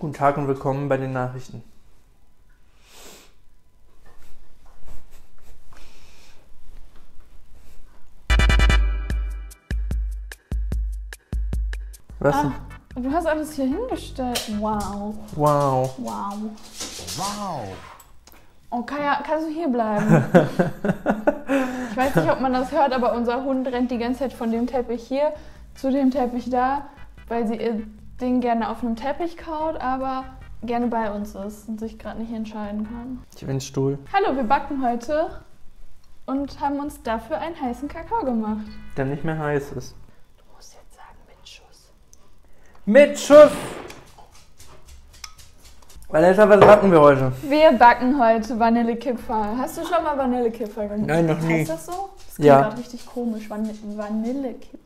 Guten Tag und willkommen bei den Nachrichten. Was? Ah, du hast alles hier hingestellt. Wow. Wow. Wow. Wow. Oh, Kaya, kannst du hier bleiben? ich weiß nicht, ob man das hört, aber unser Hund rennt die ganze Zeit von dem Teppich hier zu dem Teppich da, weil sie ihr Ding gerne auf einem Teppich kaut, aber gerne bei uns ist und sich gerade nicht entscheiden kann. Ich will einen Stuhl. Hallo, wir backen heute und haben uns dafür einen heißen Kakao gemacht. Der nicht mehr heiß ist. Du musst jetzt sagen mit Schuss. Mit Schuss! Vanessa, was backen wir heute? Wir backen heute Vanillekipferl. Hast du schon mal Vanillekipferl gemacht? Nein, noch nie. Heißt das so? Das klingt Ja. gerade richtig komisch. Van Vanillekipferl.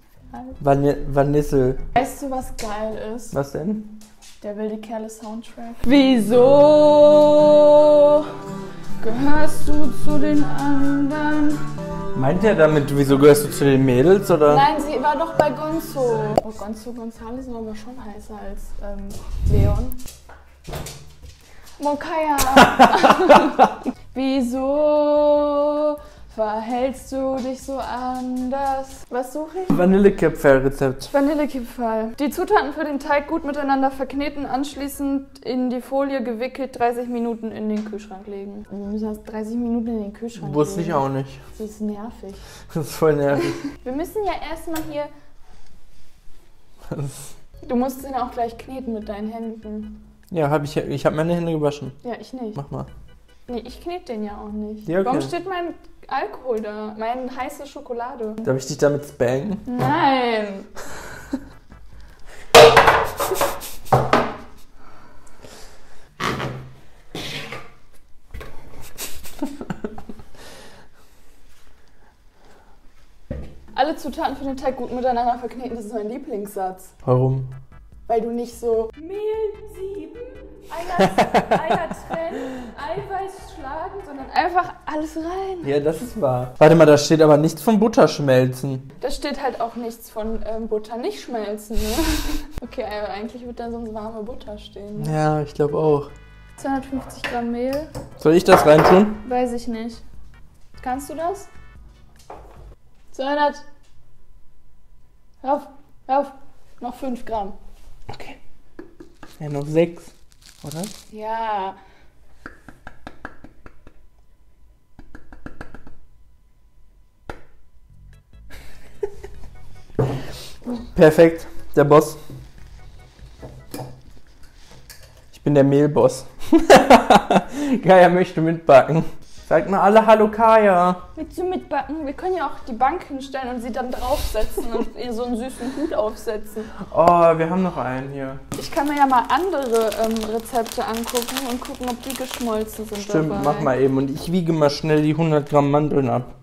Vanille, Vanissel. Weißt du, was geil ist? Was denn? Der wilde Kerle Soundtrack. Wieso gehörst du zu den anderen? Meint er damit, wieso gehörst du zu den Mädels oder? Nein, sie war doch bei Gonzo. Oh, Gonzo Gonzales war aber schon heißer als ähm, Leon. Mokaya. Wieso verhältst du dich so anders? Was suche ich? Vanillekipferl-Rezept. Vanillekipferl. Die Zutaten für den Teig gut miteinander verkneten, anschließend in die Folie gewickelt, 30 Minuten in den Kühlschrank legen. Wir müssen das 30 Minuten in den Kühlschrank Wusste legen. ich auch nicht. Das ist nervig. Das ist voll nervig. Wir müssen ja erstmal hier. Du musst ihn auch gleich kneten mit deinen Händen. ja, hab ich, ich habe meine Hände gewaschen. Ja, ich nicht. Mach mal. Nee, ich knete den ja auch nicht. Ja, okay. Warum steht mein Alkohol da? Meine heiße Schokolade. Darf ich dich damit spangen? Nein! Alle Zutaten für den Teig gut miteinander verkneten, das ist mein Lieblingssatz. Warum? Weil du nicht so Mehl sieben, Eier, Eier trennen, Eiweiß schlagen, sondern einfach alles rein. Ja, das ist wahr. Warte mal, da steht aber nichts von Butterschmelzen. Da steht halt auch nichts von ähm, Butter nicht schmelzen. Ne? Okay, aber eigentlich wird da sonst warme Butter stehen. Ne? Ja, ich glaube auch. 250 Gramm Mehl, Soll ich das reintun? weiß ich nicht. Kannst du das? 200. Hör auf, hör auf. Noch 5 Gramm. Okay. Ja, noch sechs, oder? Ja. Perfekt, der Boss. Ich bin der Mehlboss. Kaya möchte mitbacken. Sagt mal alle Hallo Kaya. Willst du mitbacken? Wir können ja auch die Bank hinstellen und sie dann draufsetzen und ihr so einen süßen Hut aufsetzen. Oh, wir haben noch einen hier. Ich kann mir ja mal andere ähm, Rezepte angucken und gucken, ob die geschmolzen sind. Stimmt, dabei. mach mal eben. Und ich wiege mal schnell die 100 Gramm Mandeln ab.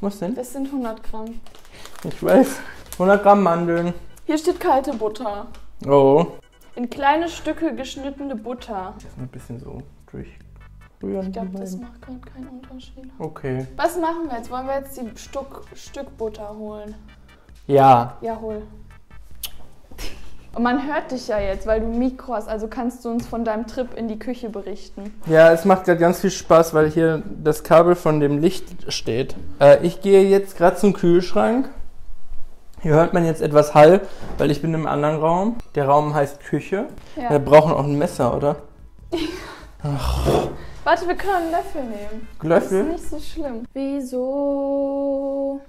Was denn? Das sind 100 Gramm. Ich weiß. 100 Gramm Mandeln. Hier steht kalte Butter. Oh. In kleine Stücke geschnittene Butter. Das ein bisschen so durchrühren. Ich glaube, das macht gerade keinen Unterschied. Okay. Was machen wir jetzt? Wollen wir jetzt die Stück, Stück Butter holen? Ja. Ja, hol. Und man hört dich ja jetzt, weil du Mikro hast, also kannst du uns von deinem Trip in die Küche berichten. Ja, es macht gerade ganz viel Spaß, weil hier das Kabel von dem Licht steht. Äh, ich gehe jetzt gerade zum Kühlschrank. Hier hört man jetzt etwas Hall, weil ich bin im anderen Raum. Der Raum heißt Küche. Ja. Wir brauchen auch ein Messer, oder? Warte, wir können einen Löffel nehmen. Löffel? Das ist nicht so schlimm. Wieso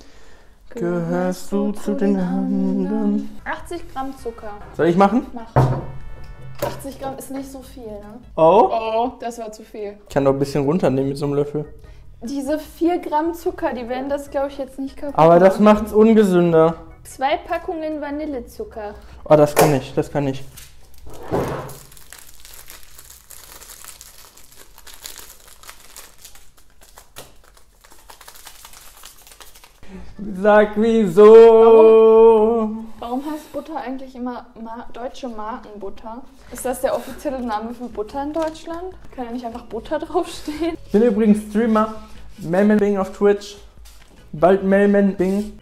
Gehörst du zu den anderen? 80 Gramm Zucker. Soll ich machen? Mach. 80 Gramm ist nicht so viel, ne? Oh. Oh, das war zu viel. Ich kann doch ein bisschen runternehmen mit so einem Löffel. Diese 4 Gramm Zucker, die werden das, glaube ich, jetzt nicht kaputt Aber das macht's ungesünder. Zwei Packungen Vanillezucker. Oh, das kann ich, das kann ich. Sag wieso? Warum heißt Butter eigentlich immer Ma deutsche Markenbutter? Ist das der offizielle Name für Butter in Deutschland? Kann ja nicht einfach Butter draufstehen? Ich bin übrigens Streamer. Melman Bing auf Twitch. Bald Melman Bing.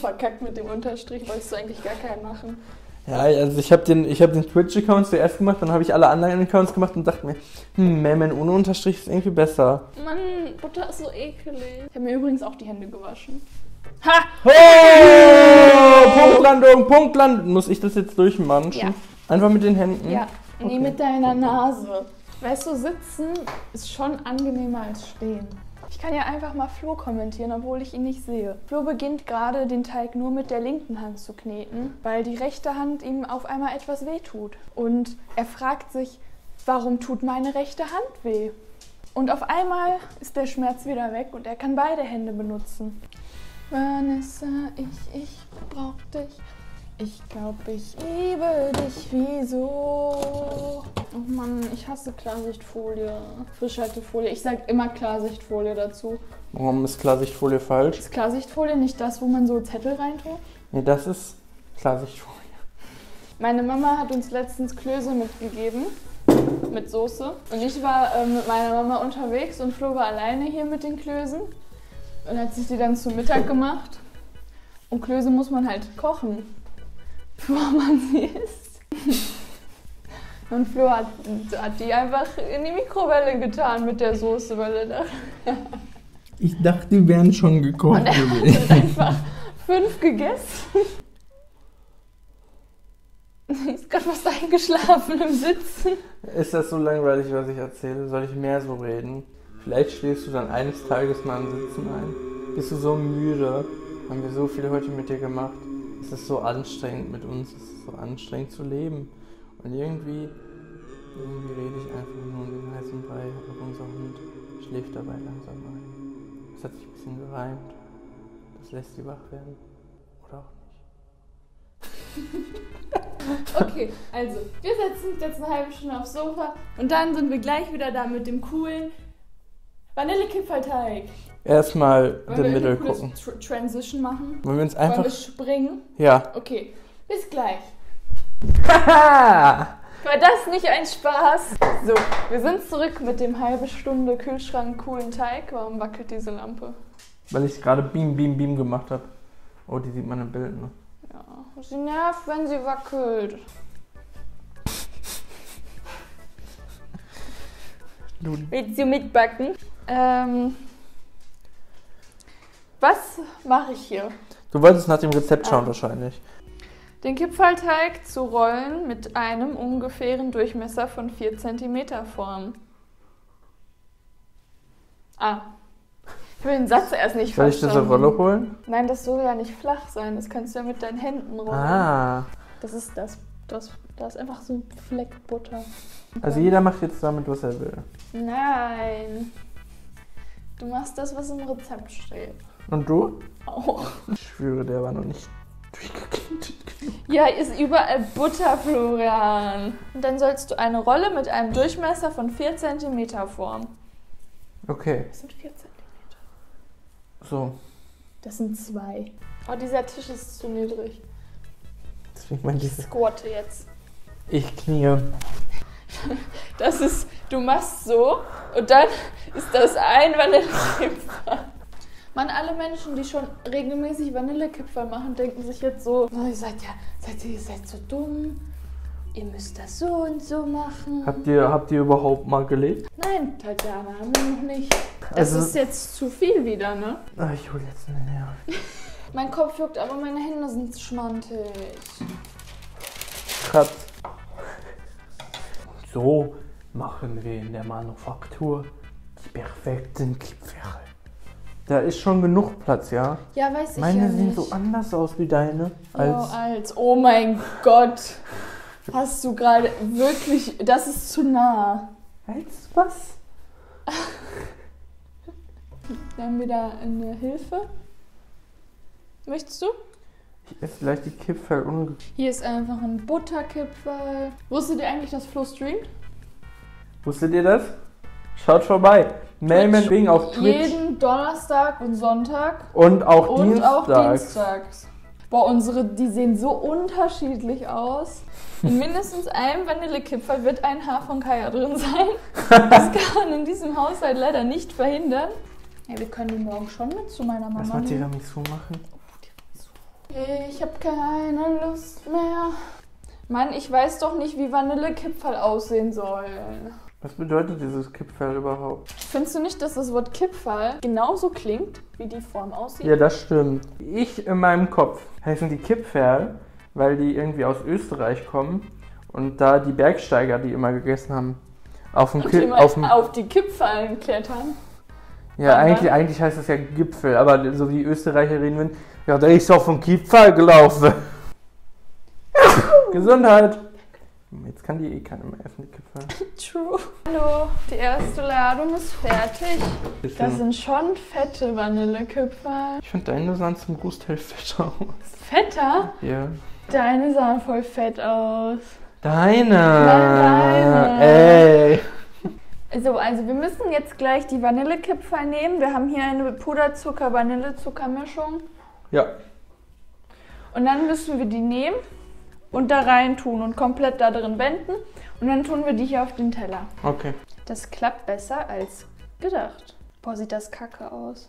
Verkackt mit dem Unterstrich? Wolltest du eigentlich gar keinen machen? Ja, also ich habe den, ich hab den Twitch-Account zuerst gemacht, dann habe ich alle anderen Accounts gemacht und dachte mir, hm, Melman ohne Unterstrich ist irgendwie besser. Mann, Butter ist so ekelig. Ich habe mir übrigens auch die Hände gewaschen. Ha! Oh! Punktlandung, Punktlandung. Muss ich das jetzt durchmanschen? Ja. Einfach mit den Händen? Ja, nee, Okay. mit deiner Nase. Weißt du, sitzen ist schon angenehmer als stehen. Ich kann ja einfach mal Flo kommentieren, obwohl ich ihn nicht sehe. Flo beginnt gerade den Teig nur mit der linken Hand zu kneten, weil die rechte Hand ihm auf einmal etwas wehtut. Und er fragt sich, warum tut meine rechte Hand weh? Und auf einmal ist der Schmerz wieder weg und er kann beide Hände benutzen. Vanessa, ich, ich brauch dich. Ich glaube, ich liebe dich. Wieso? Oh Mann, ich hasse Klarsichtfolie. Frischhaltefolie. Ich sag immer Klarsichtfolie dazu. Warum ist Klarsichtfolie falsch? Ist Klarsichtfolie nicht das, wo man so Zettel reintut? Nee, das ist Klarsichtfolie. Meine Mama hat uns letztens Klöße mitgegeben. Mit Soße. Und ich war ähm, mit meiner Mama unterwegs und Flo war alleine hier mit den Klößen. Und hat sich die dann zu Mittag gemacht. Und Klöße muss man halt kochen, bevor man sie isst. Und Flo hat, hat die einfach in die Mikrowelle getan mit der Soße, weil er dachte, Ich dachte, die wären schon gekocht Und er hat einfach fünf gegessen. Sie ist gerade fast eingeschlafen im Sitzen. Ist das so langweilig, was ich erzähle? Soll ich mehr so reden? Vielleicht schläfst du dann eines Tages mal am Sitzen ein. Bist du so müde? Haben wir so viel heute mit dir gemacht? Es ist so anstrengend mit uns. Es ist so anstrengend zu leben. Und irgendwie, irgendwie rede ich einfach nur um den heißen Brei. Aber unser Hund schläft dabei langsam ein. Es hat sich ein bisschen gereimt. Das lässt sie wach werden. Oder auch nicht. Okay, also, wir setzen uns jetzt eine halbe Stunde aufs Sofa und dann sind wir gleich wieder da mit dem coolen Vanillekipferlteig. Erstmal Wollen den Mittel gucken. Tr Transition machen? Wollen wir uns Wollen einfach. wir springen? Ja. Okay, bis gleich. Haha! War das nicht ein Spaß? So, wir sind zurück mit dem halbe Stunde Kühlschrank coolen Teig. Warum wackelt diese Lampe? Weil ich gerade Beam, Beam, Beam gemacht habe. Oh, die sieht man im Bild, ne? Ja, sie nervt, wenn sie wackelt. Willst du mitbacken? Ähm, was mache ich hier? du wolltest nach dem Rezept schauen Ah. wahrscheinlich. Den Kipferlteig zu rollen mit einem ungefähren Durchmesser von 4 cm formen. Ah. Ich habe den Satz erst nicht Soll ich das auf Rolle holen? Nein, das soll ja nicht flach sein. Das kannst du ja mit deinen Händen rollen. Ah. Das ist das. das. Da ist einfach so ein Fleck Butter. Also jeder macht jetzt damit, was er will. Nein. Du machst das, was im Rezept steht. Und du? Auch. Ich schwöre, der war noch nicht durchgeknetet. Ja, ist überall Butter, Florian. Und dann sollst du eine Rolle mit einem Durchmesser von 4 cm formen. Okay, Das sind 4 cm. so. Das sind zwei. Oh, dieser Tisch ist zu niedrig. Deswegen meinte Ich ich, squatte jetzt. ich knie. Das ist, du machst so und dann ist das ein Vanillekipferl. Mann, alle Menschen, die schon regelmäßig Vanillekipferl machen, denken sich jetzt so, oh, ihr seid ja, seid ihr, seid so dumm. Ihr müsst das so und so machen. Habt ihr, habt ihr überhaupt mal gelebt? Nein, Tatjana, haben wir noch nicht. Das Also- ist jetzt zu viel wieder, ne? Ah, ich hol jetzt eine näher. Mein Kopf juckt, aber meine Hände sind schmantig. Kratz. So machen wir in der Manufaktur die perfekten Kipferl. Da ist schon genug Platz, ja? Ja, weiß ich Meine ja sehen nicht. so anders aus wie deine. Als oh, als. Oh mein Gott. Hast du gerade wirklich. Das ist zu nah. als was? Wir haben wieder eine Hilfe. Möchtest du? Ich esse gleich die Kipferl unge... Hier ist einfach ein Butterkipferl. Wusstet ihr eigentlich, dass Flo streamt? Wusstet ihr das? Schaut vorbei. Twitch. Bing auf Twitch. Jeden Donnerstag und Sonntag Und auch und Dienstags. auch dienstags. Boah, unsere, die sehen so unterschiedlich aus. In mindestens einem Vanillekipferl wird ein Haar von Kaya drin sein. Das kann man in diesem Haushalt leider nicht verhindern. Ja, wir können die morgen schon mit zu meiner Lass Mama mal nehmen. Tiramisu machen. Ich hab keine Lust mehr. Mann, ich weiß doch nicht, wie Vanillekipferl aussehen sollen. Was bedeutet dieses Kipferl überhaupt? Findest du nicht, dass das Wort Kipferl genauso klingt, wie die Form aussieht? Ja, das stimmt. Ich in meinem Kopf heißen die Kipferl, weil die irgendwie aus Österreich kommen und da die Bergsteiger die immer gegessen haben. Auf dem Ki auf dem, auf die Kipferln klettern. Ja, Aber- eigentlich, eigentlich heißt das ja Gipfel, aber so wie Österreicher reden würden, ja, der ist auf dem Gipfel gelaufen. Gesundheit. Jetzt kann die eh keiner mehr essen, die Gipfel. True. Hallo, die erste Ladung ist fertig. Das sind schon fette Vanillekipferl. Ich finde deine sahen zum Großteil fett aus. Fetter? Ja. Deine sahen voll fett aus. Deine. deine. Ey. So, also wir müssen jetzt gleich die Vanillekipferl nehmen. Wir haben hier eine Puderzucker-Vanillezucker-Mischung. Ja. Und dann müssen wir die nehmen und da rein tun und komplett da drin wenden. Und dann tun wir die hier auf den Teller. Okay. Das klappt besser als gedacht. Boah, sieht das kacke aus.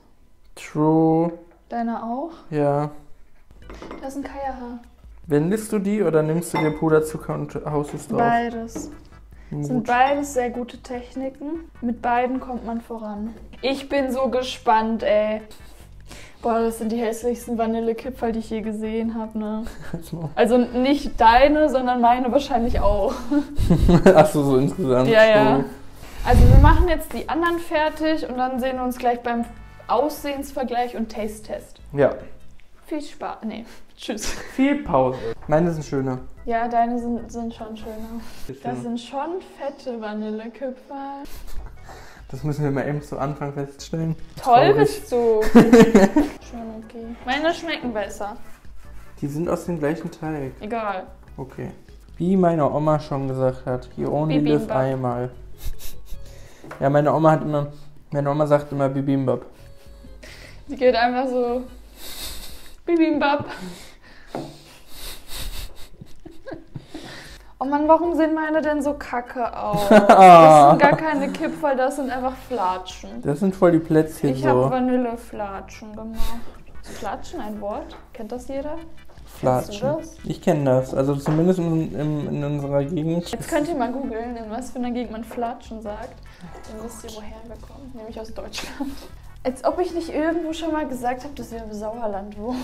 True. Deiner auch? Ja. Das ist ein Kajahaar. Wendest du die oder nimmst du dir Puderzucker und haust es drauf? Beides. Sind Mut. beides sehr gute Techniken. Mit beiden kommt man voran. Ich bin so gespannt, ey. Boah, das sind die hässlichsten Vanillekipferl, die ich je gesehen habe, ne? Also nicht deine, sondern meine wahrscheinlich auch. Achso, so insgesamt. Ja, ja. So. Also wir machen jetzt die anderen fertig und dann sehen wir uns gleich beim Aussehensvergleich und Taste-Test. Ja. Viel Spaß. Nee, tschüss. Viel Pause. Meine sind schöner. Ja, deine sind, sind schon schöner. Das sind schon fette Vanillekipferl. Das müssen wir mal eben zu Anfang feststellen. Toll Traurig. bist du. schon okay. Meine schmecken besser. Die sind aus dem gleichen Teig. Egal. Okay. Wie meine Oma schon gesagt hat, you only live einmal. Ja, meine Oma hat immer, meine Oma sagt immer Bibimbap. Die geht einfach so. Bibimbap. Oh Mann, warum sehen meine denn so kacke aus? Das sind gar keine Kipferl, das sind einfach Flatschen. Das sind voll die Plätzchen Ich habe so. Vanilleflatschen gemacht. Flatschen ein Wort? Kennt das jeder? Flatschen. Das? Ich kenne das. Also zumindest in, in, in unserer Gegend. Jetzt könnt ihr mal googeln, in was für einer Gegend man Flatschen sagt. Dann wisst ihr, woher wir kommen. Nämlich aus Deutschland. Als ob ich nicht irgendwo schon mal gesagt habe, dass wir im Sauerland wohnen.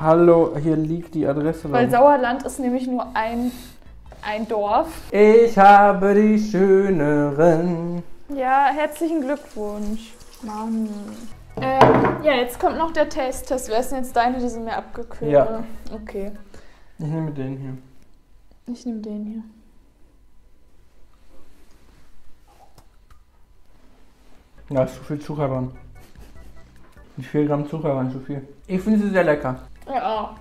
Hallo, hier liegt die Adresse. Weil drauf. Sauerland ist nämlich nur ein, ein Dorf. Ich habe die schöneren. Ja, herzlichen Glückwunsch. Mann. Ähm, ja, jetzt kommt noch der Taste-Test. Wer ist denn jetzt deine? Die sind mir abgekühlt. Ja. Okay. Ich nehme den hier. Ich nehme den hier. Da ist zu viel Zucker dran. Wie viel Gramm Zucker waren zu viel? Ich finde sie sehr lecker. Ja,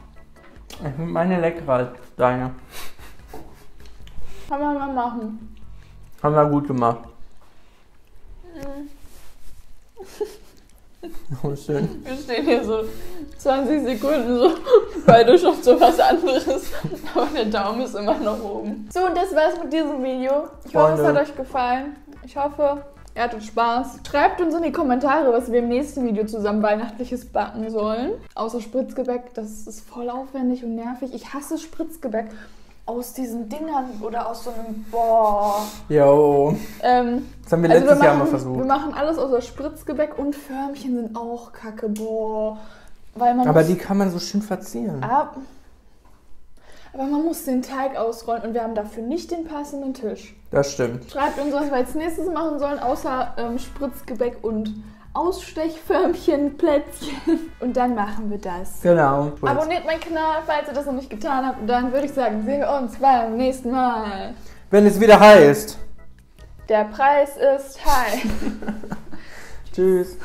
Ich finde meine leckerer als deine. Kann man mal machen. Haben wir gut gemacht. Oh, schön. Wir stehen hier so 20 Sekunden so, beide schon so was anderes. Aber der Daumen ist immer noch oben. So, und das war's mit diesem Video. Ich hoffe, es Freunde. hat euch gefallen. Ich hoffe, ihr hattet Spaß. Schreibt uns in die Kommentare, was wir im nächsten Video zusammen Weihnachtliches backen sollen. Außer Spritzgebäck, das ist voll aufwendig und nervig. Ich hasse Spritzgebäck. Aus diesen Dingern oder aus so einem. Boah. Jo. Ähm, Das haben wir also letztes wir Jahr machen, mal versucht. Wir machen alles außer Spritzgebäck und Förmchen sind auch kacke. Boah. Weil man Aber muss, die kann man so schön verzieren. Ah, aber man muss den Teig ausrollen und wir haben dafür nicht den passenden Tisch. Das stimmt. Schreibt uns, was wir als nächstes machen sollen, außer ähm, Spritzgebäck und Ausstechförmchen, Plätzchen. Und dann machen wir das. Genau. Abonniert meinen Kanal, falls ihr das noch nicht getan habt. Und dann würde ich sagen, sehen wir uns beim nächsten Mal. Wenn es wieder heißt. Der Preis ist high. Tschüss.